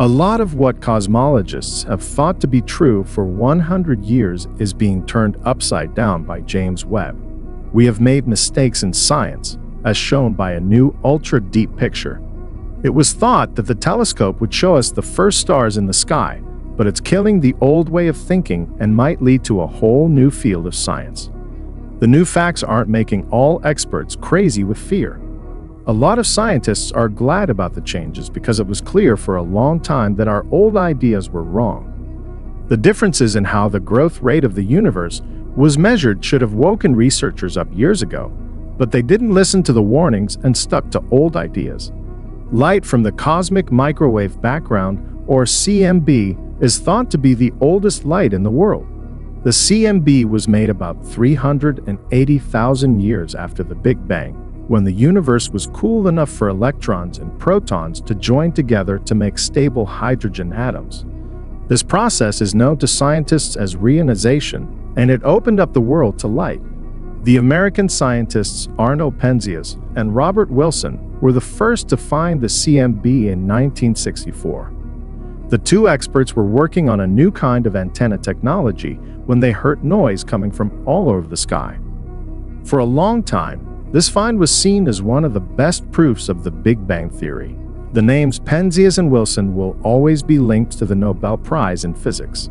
A lot of what cosmologists have thought to be true for 100 years is being turned upside down by James Webb. We have made mistakes in science, as shown by a new ultra deep picture. It was thought that the telescope would show us the first stars in the sky, but it's killing the old way of thinking and might lead to a whole new field of science. The new facts aren't making all experts crazy with fear. A lot of scientists are glad about the changes because it was clear for a long time that our old ideas were wrong. The differences in how the growth rate of the universe was measured should have woken researchers up years ago, but they didn't listen to the warnings and stuck to old ideas. Light from the cosmic microwave background, or CMB, is thought to be the oldest light in the world. The CMB was made about 380,000 years after the Big Bang, when the universe was cool enough for electrons and protons to join together to make stable hydrogen atoms. This process is known to scientists as reionization, and it opened up the world to light. The American scientists Arno Penzias and Robert Wilson were the first to find the CMB in 1964. The two experts were working on a new kind of antenna technology when they heard noise coming from all over the sky. For a long time, this find was seen as one of the best proofs of the Big Bang Theory. The names Penzias and Wilson will always be linked to the Nobel Prize in Physics.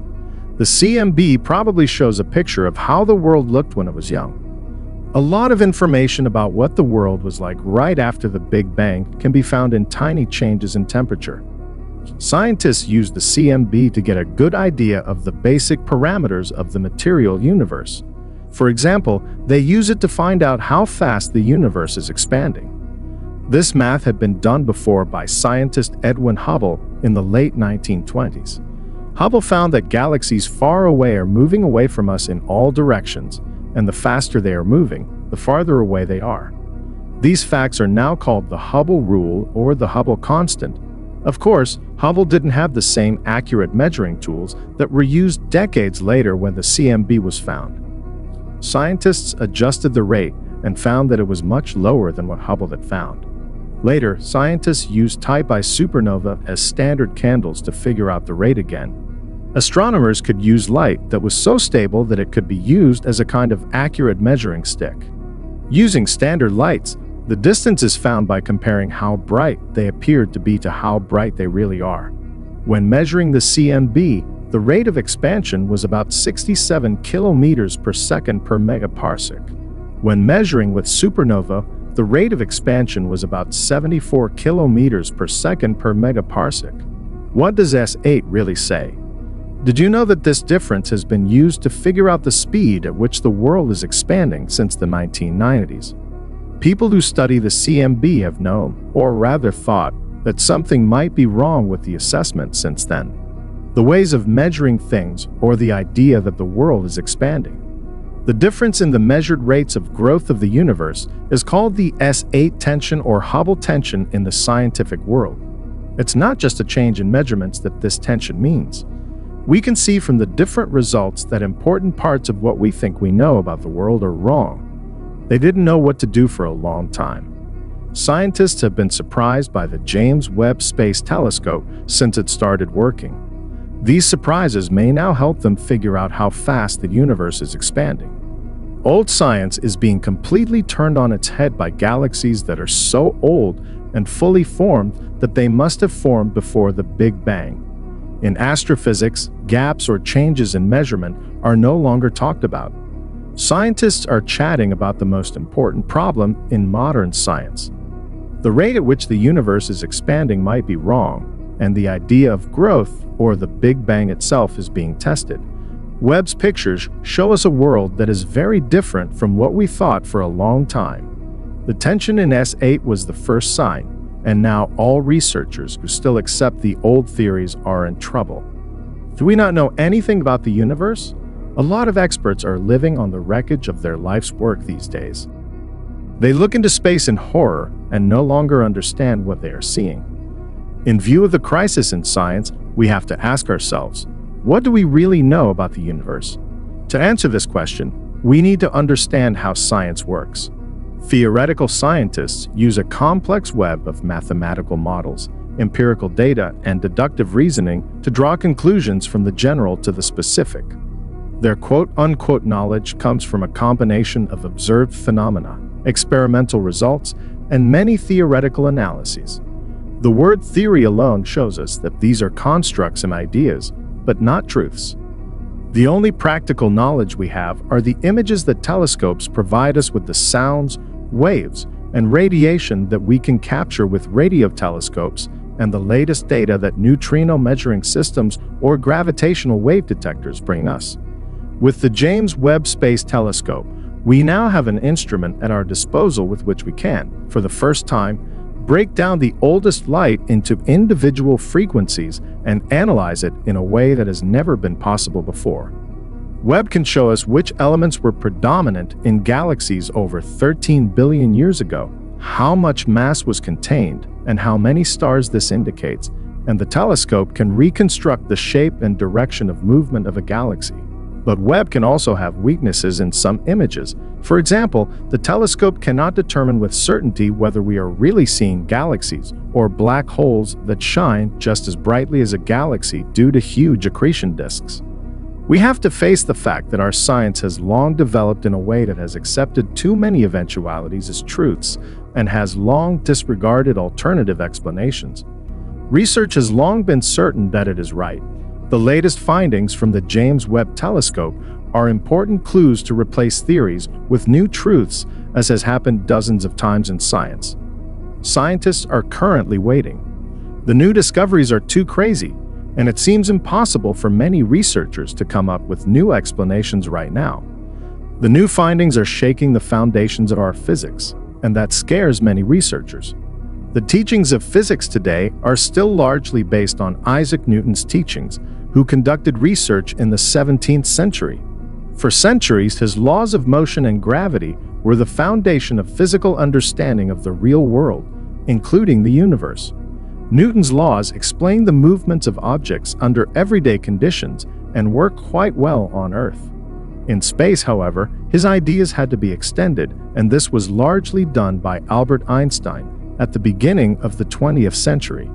The CMB probably shows a picture of how the world looked when it was young. A lot of information about what the world was like right after the Big Bang can be found in tiny changes in temperature. Scientists use the CMB to get a good idea of the basic parameters of the material universe. For example, they use it to find out how fast the universe is expanding. This math had been done before by scientist Edwin Hubble in the late 1920s. Hubble found that galaxies far away are moving away from us in all directions, and the faster they are moving, the farther away they are. These facts are now called the Hubble rule or the Hubble constant, of course, Hubble didn't have the same accurate measuring tools that were used decades later when the CMB was found. Scientists adjusted the rate and found that it was much lower than what Hubble had found. Later, scientists used Type I supernova as standard candles to figure out the rate again. Astronomers could use light that was so stable that it could be used as a kind of accurate measuring stick. Using standard lights, the distance is found by comparing how bright they appeared to be to how bright they really are. When measuring the CMB, the rate of expansion was about 67 kilometers per second per megaparsec. When measuring with supernova, the rate of expansion was about 74 kilometers per second per megaparsec. What does S8 really say? Did you know that this difference has been used to figure out the speed at which the world is expanding since the 1990s? People who study the CMB have known, or rather thought, that something might be wrong with the assessment since then. The ways of measuring things, or the idea that the world is expanding. The difference in the measured rates of growth of the universe is called the S8 tension or Hubble tension in the scientific world. It's not just a change in measurements that this tension means. We can see from the different results that important parts of what we think we know about the world are wrong, they didn't know what to do for a long time. Scientists have been surprised by the James Webb Space Telescope since it started working. These surprises may now help them figure out how fast the universe is expanding. Old science is being completely turned on its head by galaxies that are so old and fully formed that they must have formed before the Big Bang. In astrophysics, gaps or changes in measurement are no longer talked about. Scientists are chatting about the most important problem in modern science. The rate at which the universe is expanding might be wrong, and the idea of growth, or the Big Bang itself, is being tested. Webb's pictures show us a world that is very different from what we thought for a long time. The tension in S8 was the first sign, and now all researchers who still accept the old theories are in trouble. Do we not know anything about the universe? A lot of experts are living on the wreckage of their life's work these days. They look into space in horror and no longer understand what they are seeing. In view of the crisis in science, we have to ask ourselves, what do we really know about the universe? To answer this question, we need to understand how science works. Theoretical scientists use a complex web of mathematical models, empirical data, and deductive reasoning to draw conclusions from the general to the specific. Their quote unquote knowledge comes from a combination of observed phenomena, experimental results, and many theoretical analyses. The word theory alone shows us that these are constructs and ideas, but not truths. The only practical knowledge we have are the images that telescopes provide us with the sounds, waves, and radiation that we can capture with radio telescopes and the latest data that neutrino measuring systems or gravitational wave detectors bring us. With the James Webb Space Telescope, we now have an instrument at our disposal with which we can, for the first time, break down the oldest light into individual frequencies and analyze it in a way that has never been possible before. Webb can show us which elements were predominant in galaxies over 13 billion years ago, how much mass was contained, and how many stars this indicates, and the telescope can reconstruct the shape and direction of movement of a galaxy. But Webb can also have weaknesses in some images. For example, the telescope cannot determine with certainty whether we are really seeing galaxies or black holes that shine just as brightly as a galaxy due to huge accretion disks. We have to face the fact that our science has long developed in a way that has accepted too many eventualities as truths and has long disregarded alternative explanations. Research has long been certain that it is right. The latest findings from the James Webb Telescope are important clues to replace theories with new truths, as has happened dozens of times in science. Scientists are currently waiting. The new discoveries are too crazy, and it seems impossible for many researchers to come up with new explanations right now. The new findings are shaking the foundations of our physics, and that scares many researchers. The teachings of physics today are still largely based on Isaac Newton's teachings, who conducted research in the 17th century. For centuries, his laws of motion and gravity were the foundation of physical understanding of the real world, including the universe. Newton's laws explain the movements of objects under everyday conditions and work quite well on Earth. In space, however, his ideas had to be extended, and this was largely done by Albert Einstein at the beginning of the 20th century.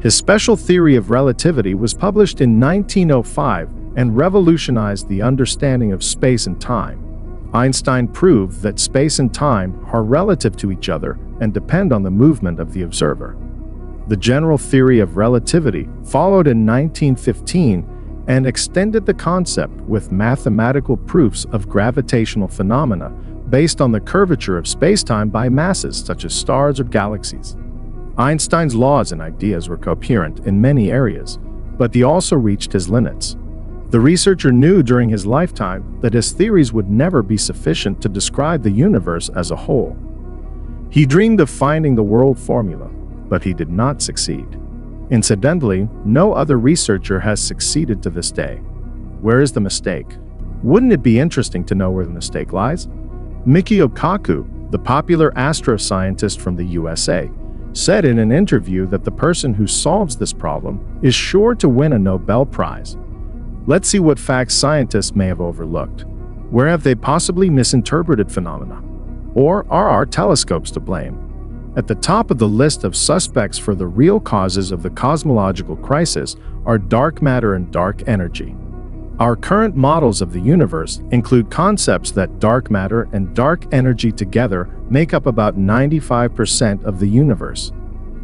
His special theory of relativity was published in 1905 and revolutionized the understanding of space and time. Einstein proved that space and time are relative to each other and depend on the movement of the observer. The general theory of relativity followed in 1915 and extended the concept with mathematical proofs of gravitational phenomena based on the curvature of spacetime by masses such as stars or galaxies. Einstein's laws and ideas were coherent in many areas, but he also reached his limits. The researcher knew during his lifetime that his theories would never be sufficient to describe the universe as a whole. He dreamed of finding the world formula, but he did not succeed. Incidentally, no other researcher has succeeded to this day. Where is the mistake? Wouldn't it be interesting to know where the mistake lies? Michio Kaku, the popular astroscientist from the USA, said in an interview that the person who solves this problem is sure to win a Nobel Prize. Let's see what facts scientists may have overlooked. Where have they possibly misinterpreted phenomena? Or are our telescopes to blame? At the top of the list of suspects for the real causes of the cosmological crisis are dark matter and dark energy. Our current models of the universe include concepts that dark matter and dark energy together make up about 95% of the universe.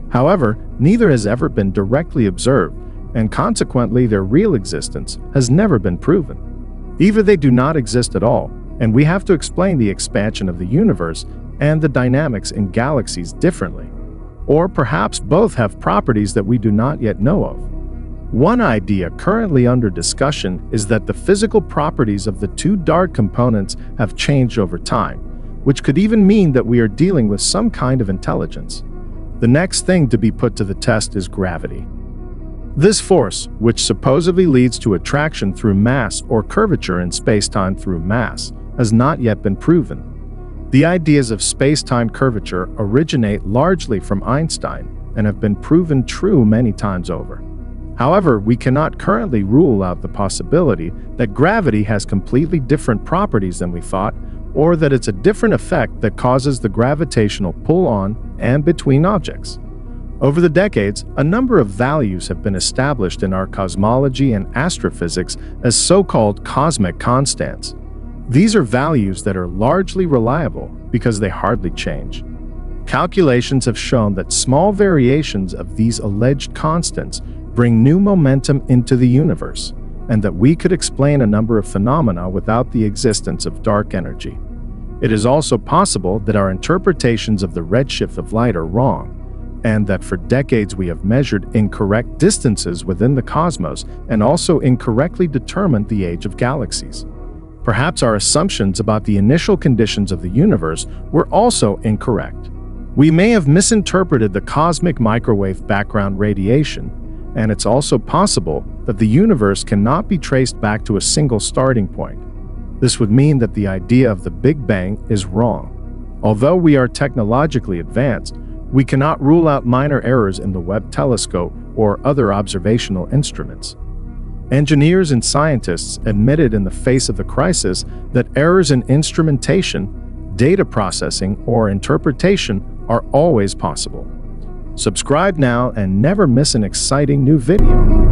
However, neither has ever been directly observed, and consequently their real existence has never been proven. Either they do not exist at all, and we have to explain the expansion of the universe and the dynamics in galaxies differently. Or perhaps both have properties that we do not yet know of. One idea currently under discussion is that the physical properties of the two dark components have changed over time, which could even mean that we are dealing with some kind of intelligence. The next thing to be put to the test is gravity. This force, which supposedly leads to attraction through mass or curvature in spacetime through mass, has not yet been proven. The ideas of space-time curvature originate largely from Einstein and have been proven true many times over. However, we cannot currently rule out the possibility that gravity has completely different properties than we thought, or that it's a different effect that causes the gravitational pull on and between objects. Over the decades, a number of values have been established in our cosmology and astrophysics as so-called cosmic constants. These are values that are largely reliable because they hardly change. Calculations have shown that small variations of these alleged constants bring new momentum into the universe, and that we could explain a number of phenomena without the existence of dark energy. It is also possible that our interpretations of the redshift of light are wrong, and that for decades we have measured incorrect distances within the cosmos and also incorrectly determined the age of galaxies. Perhaps our assumptions about the initial conditions of the universe were also incorrect. We may have misinterpreted the cosmic microwave background radiation, and it's also possible that the universe cannot be traced back to a single starting point. This would mean that the idea of the Big Bang is wrong. Although we are technologically advanced, we cannot rule out minor errors in the Webb telescope or other observational instruments. Engineers and scientists admitted in the face of the crisis that errors in instrumentation, data processing, or interpretation are always possible. Subscribe now and never miss an exciting new video.